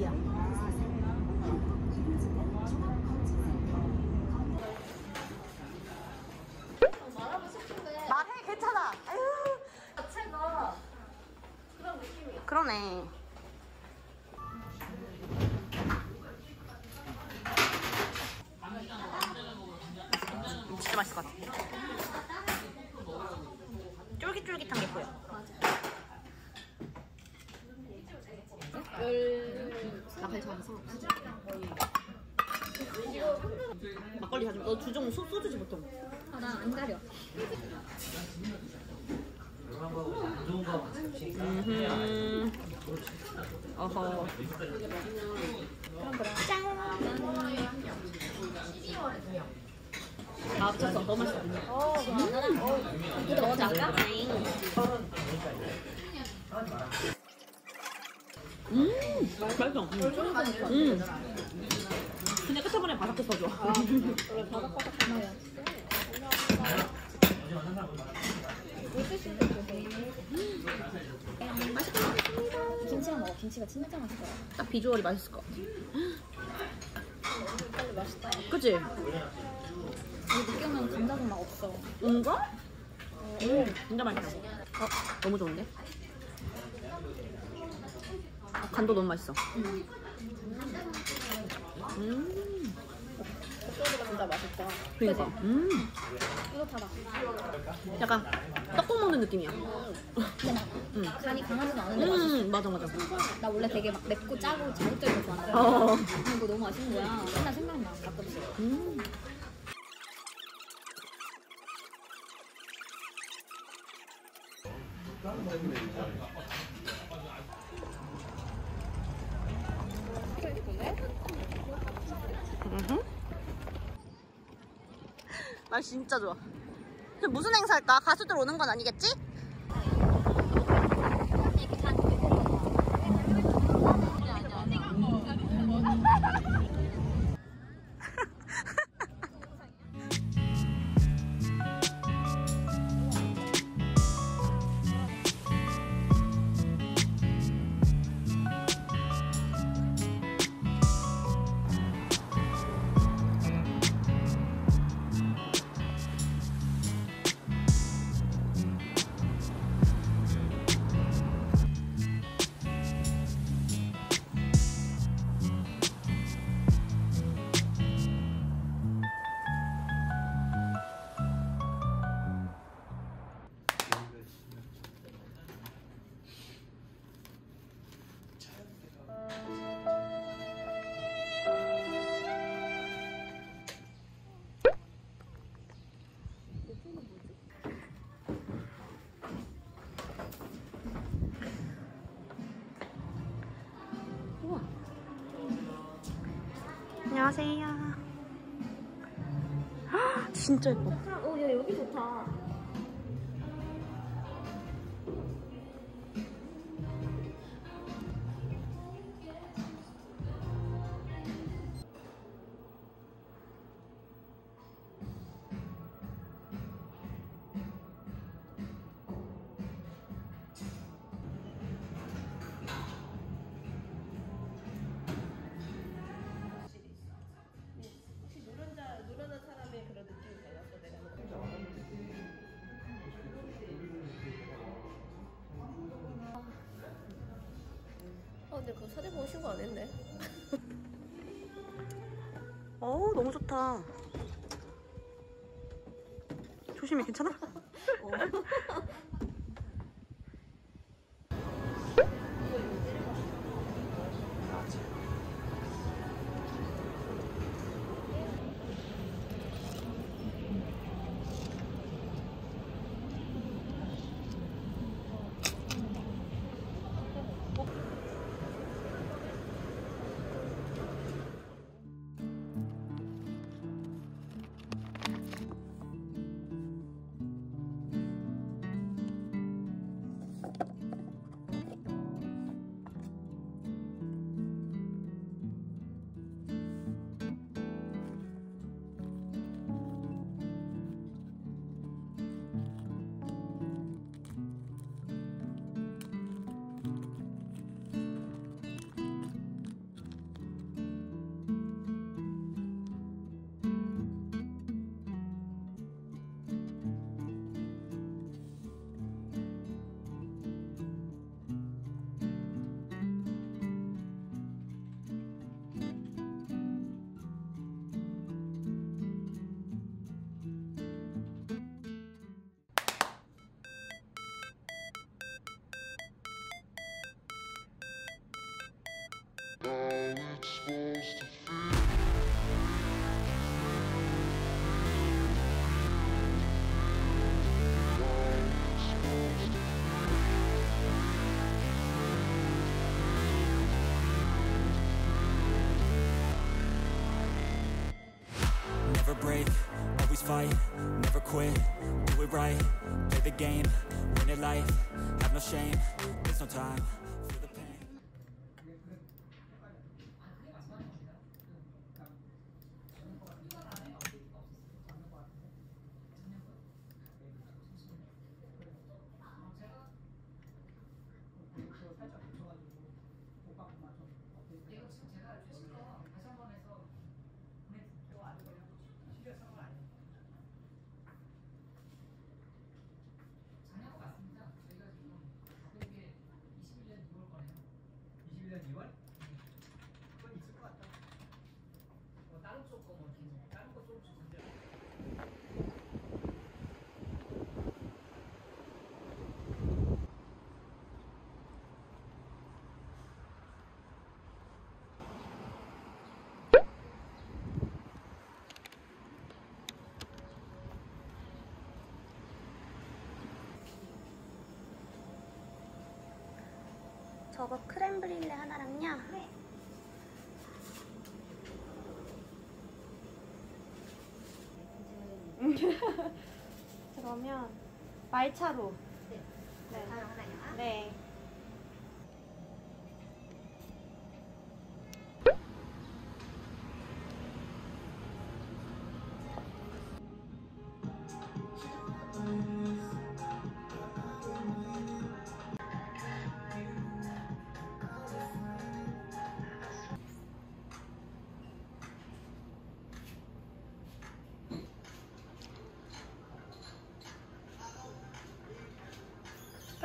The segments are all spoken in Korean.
탑이야. 말해 괜찮아. 아유. 자체가 그런 느낌이야. 그러네. 진짜 맛있을 것 같아. 쫄깃쫄깃한 게 보여. 맞아. 나갈 좋아하는 상관없어. 막걸리 자주. 너 주종 소, 소주지 보통. 아, 나 안 가려. 음. 어허. 아, 미쳤어. 너무 맛있어. 어, 나랑 어, 이거 넣어자 아까? 맛있어. 음. 그냥 끝에번에 바삭해서 좋아. 원래 바삭바삭한 맛이야. 김치랑 먹어. 김치가 진짜 맛있어. 딱 비주얼이 맛있을 것 같아. 맛있다. 그치? 늦게 오면 감자전 맛 없어. 뭔가? 음, 진짜 맛있어. 어, 너무 좋은데? 어, 간도 너무 맛있어. 음, 진짜 맛있다. 그니까. 음, 이거 봐라. 약간 떡국 먹는 느낌이야. 막 음. 간이 강하지도 않은데. 음, 맞아, 맞아. 나 원래 되게 막 맵고 짜고 자극적인 거 좋아하는데 어. 근데 이거 너무 맛있는 거야. 맨날 생각나 가끔씩. 음. 음흠. 날 진짜 좋아. 무슨 행사일까? 가수들 오는 건 아니겠지? 안녕하세요. 헉, 진짜 예뻐. 어, 야 여기 좋다. 신고 안 했네. 어우, 너무 좋다. 조심해, 괜찮아? quit, do it right, play the game, win it life, have no shame, there's no time, 저거 크렘브릴레 하나랑요. 그러면 말차로. 네. 네.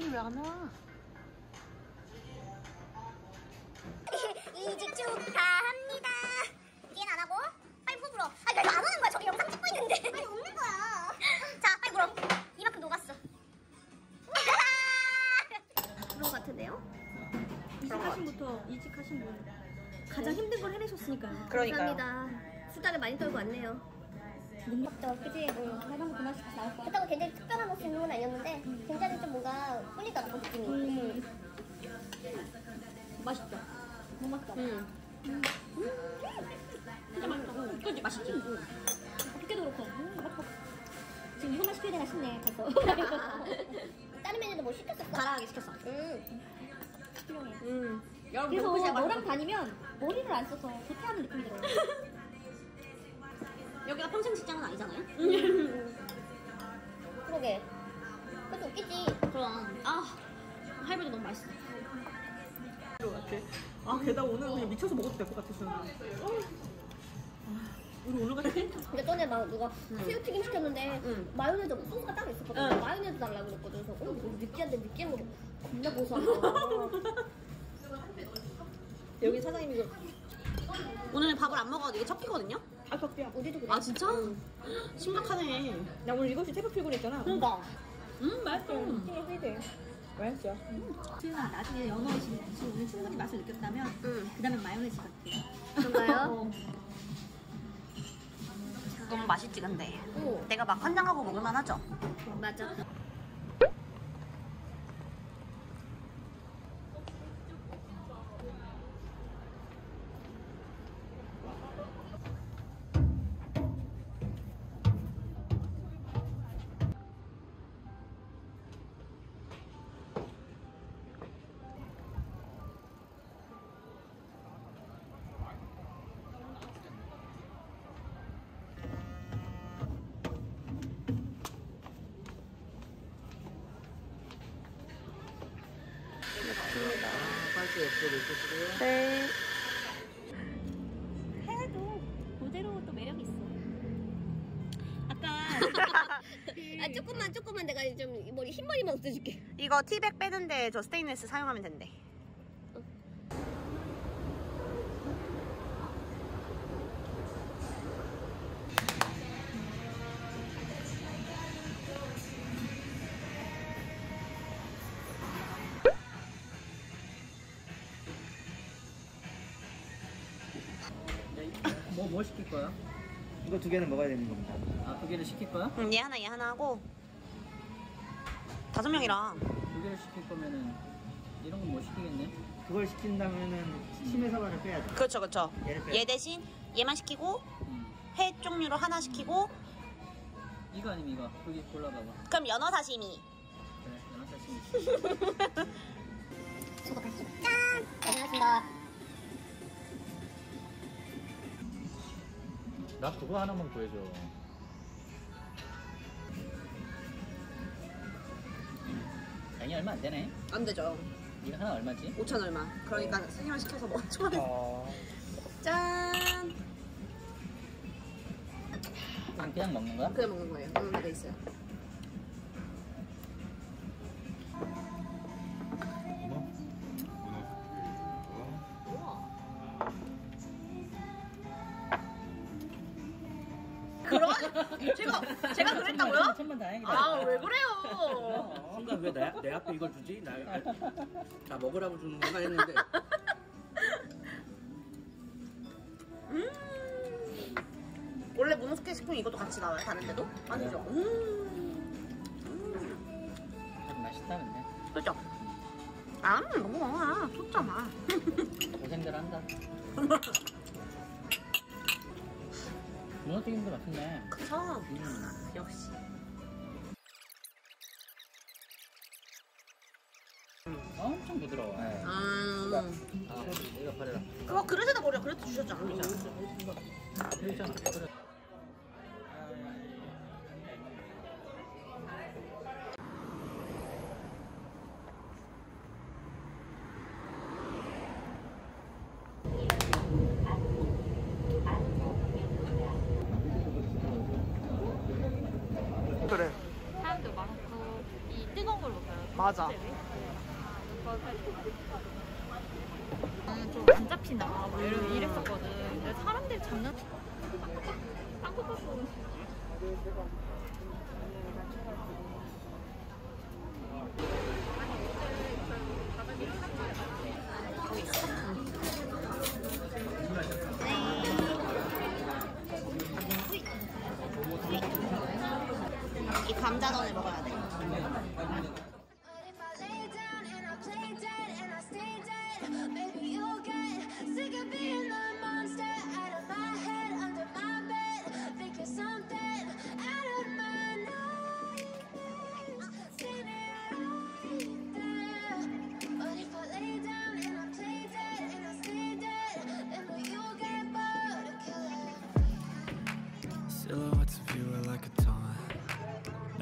빨리 왜 안 와? 이직 축하합니다. 뒤엔 안 하고 빨리 풀어. 아니 왜안 오는 거야? 저기 영상 찍고 있는데. 아니 없는 거야. 자 빨리 물어. 이만큼 녹았어. 그런 거 같은데요? 이직하신 부터 이직하신 분 가장 힘든 걸 해내셨으니까요. 그러니까요. 감사합니다. 수다를 많이 떨고 왔네요. 해방 그만씩 나올 거야. 그렇다고 굉장히 특별한 모습 있는 건 아니었는데 굉장히 좀 뭔가 꿀리더라고 느낌이. 음. 맛있다. 너무 맛있다. 응. 진짜 맛있다. 응. 그지 맛있지. 응. 어깨도 그렇고. 음, 맛있다. 지금 이것만 시켜야 되나 싶네. 벌써. 다른 메뉴도 뭐 시켰었어? 가라하게 시켰어. 응. 훌륭해. 응. 그래서 너랑 다니면 머리를 안 써서 도태하는 느낌이 들어요. 여기가 평생 직장은 아니잖아요? 그러게. 그것도 웃기지. 그럼 아 할머니 너무 맛있어. 아, 게다가 오늘 그냥 미쳐서 먹어도 될 것 같았어. 아, 우리 오늘 같이 근데 전에 막 누가 새우튀김 시켰는데 응. 마요네즈 소스가 따로 있었거든. 응. 마요네즈 달라고 그랬거든. 그래서 어, 이거 느끼한데 느끼한 거 겁나 고소한 거. 여기 사장님이 그 오늘 밥을 안 먹어도 이게 첫 끼거든요? 아, 첫 끼야. 우리도 그래. 아, 진짜? 심각하네. 나 오늘 7시 새벽 출근했잖아. 그러니까. 음, 맛있어. 정말 후회돼. 맛있어. 수영아 나중에 연어 지금 충분히 맛을 느꼈다면 응. 그 다음에 마요네즈 같아. 그런가요? 너무 맛있지, 근데. 응. 내가 막 환장하고 먹을만 하죠? 맞아. 네. 해도 그대로 또 매력 있어. 아까 아 조금만 조금만 내가 좀 머리 흰 머리만 없애줄게. 이거 티백 빼는데 저 스테인리스 사용하면 된대. 뭐, 뭐 시킬 거야? 이거 두 개는 먹어야 되는 겁니다. 아, 두 개를 시킬 거야? 응, 얘 하나, 얘 하나 하고. 다섯 명이라. 두 개를 시킬 거면은 이런 건못 시키겠네. 그걸 시킨다면은 치매 사과를 빼야죠. 그렇죠, 그렇죠. 얘를 빼. 얘 대신 얘만 시키고, 음. 회 종류로 하나 시키고, 이거 아니면 이거. 여기 골라봐봐. 그럼 연어 사시미. 그래, 연어 사시미. 짠! 고생하셨습니다. 나 그거 하나만 구해줘. 양이 얼마 안 되네. 안 되죠. 이거 하나 얼마지? 5천 얼마. 그러니까 스님을 시켜서 뭐 초반에 짠. 그냥, 그냥 먹는 거야? 그래 먹는 거예요. 먹는 데 있어요. 그런? 제가 제가 그랬다고요? 천만 다행이다. 아 왜 그래요? 순간 왜 내 앞에 이걸 주지? 나, 나 먹으라고 주는 건가 했는데 음. 원래 문어숙회 식품 이것도 같이 나와요? 다른데도? 아니죠? 음. 참 맛있다 근데. 그죠? 아 너무 먹어. 좋잖아. 고생들 한다. 문어 튀김도 맛있네. 그쵸? 음. 역시. 엄청 부드러워. 네. 음. 아, 이거 버려라. 그거 그릇에다 버려. 그릇? 여기 있잖아. 버려. 그래 사람도 많고 이 뜨거운 걸 먹어요. 맞아. 나는 좀안 잡히나 뭐 이러, 이랬었거든. 근데 사람들이 장난 빵꾸 이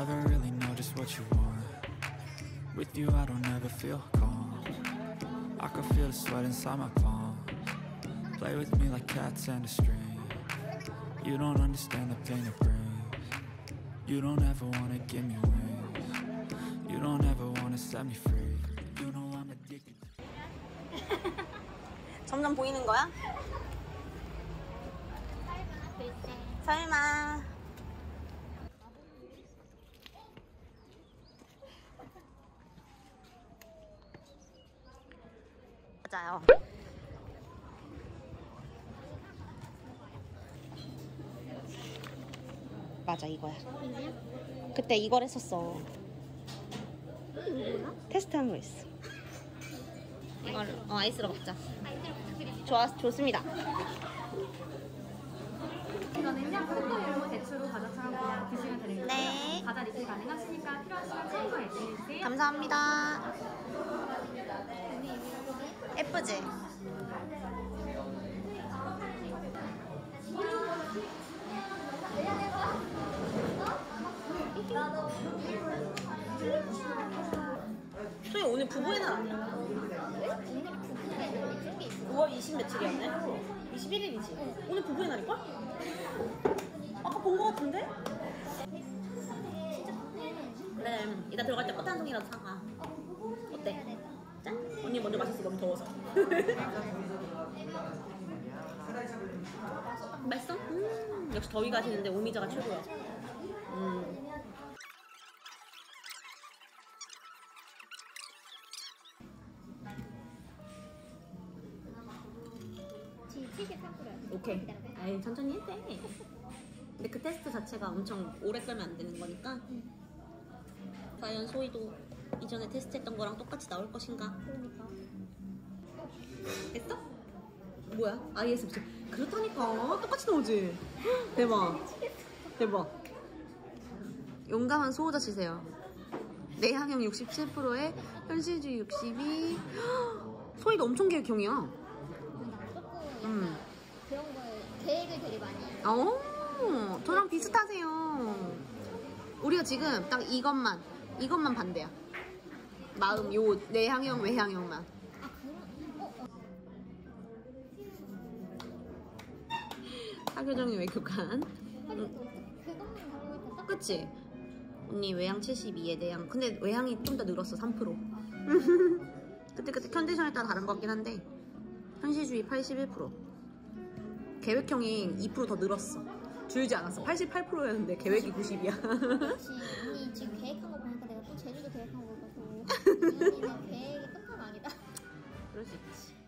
Never really know just what you want. With you, I don't ever feel calm. I can feel the sweat inside my palms. Play with me like cats and a string. You don't understand the pain it brings. You don't ever wanna give me wings. You don't ever wanna set me free. You know I'm addicted. 점점 보이는 거야? 설마. 맞아 이거야. 그때 이걸 했었어. 테스트 한 거 있어. 이걸 어 아이스로 먹자. 좋아 좋습니다. 이거는요, 포토 대추로 과자처럼 그냥 드시면 되는 거예요. 네. 과자 리필 가능하시니까 필요하시면 참고해 주세요. 감사합니다. 예쁘지? 소희 오늘 부부의 날 아니야? 오늘 부부의 날이 게 있어. 9월 20 며칠이었네? 21일이지? 오늘 부부의 날일걸? 아까 본 거 같은데? 그래 이따 들어갈 때꽃한 송이라도 사가 어때? 짠? 언니 먼저 마셨어 너무 더워서 맛있어? 음, 역시 더위 가시는데 오미자가 최고야 음. 오케이. 아이 천천히 해도 돼. 근데 그 테스트 자체가 엄청 오래 끌면 안 되는 거니까. 과연 소희도 이전에 테스트했던 거랑 똑같이 나올 것인가? 그러니까. 됐어? 뭐야? ISFJ. 그렇다니까. 똑같이 나오지? 대박. 대박. 용감한 수호자 치세요. 내향형 67%에 현실주의 62. 소희가 엄청 계획형이야. 조금 음. 그런 걸 계획을 되게 많이 해요. 어, 저랑 비슷하세요. 우리가 지금 딱 이것만, 이것만 반대야. 마음, 요, 내향형, 외향형만. 사교정이 외교관. 가고 있다. 그치? 언니 외향 72에 내향. 근데 외향이 좀 더 늘었어, 3%. 그때 그때 컨디션에 따라 다른 것 같긴 한데. 현실주의 81%. 계획형이 2%더 늘었어. 줄지 않았어. 88%였는데 계획이 90이야. 역시 언니 지금 계획한 거 보니까 내가 또 제주도 계획한 거 봐서 언니는 계획이 똑같은 아니다. 그럴 수 있지.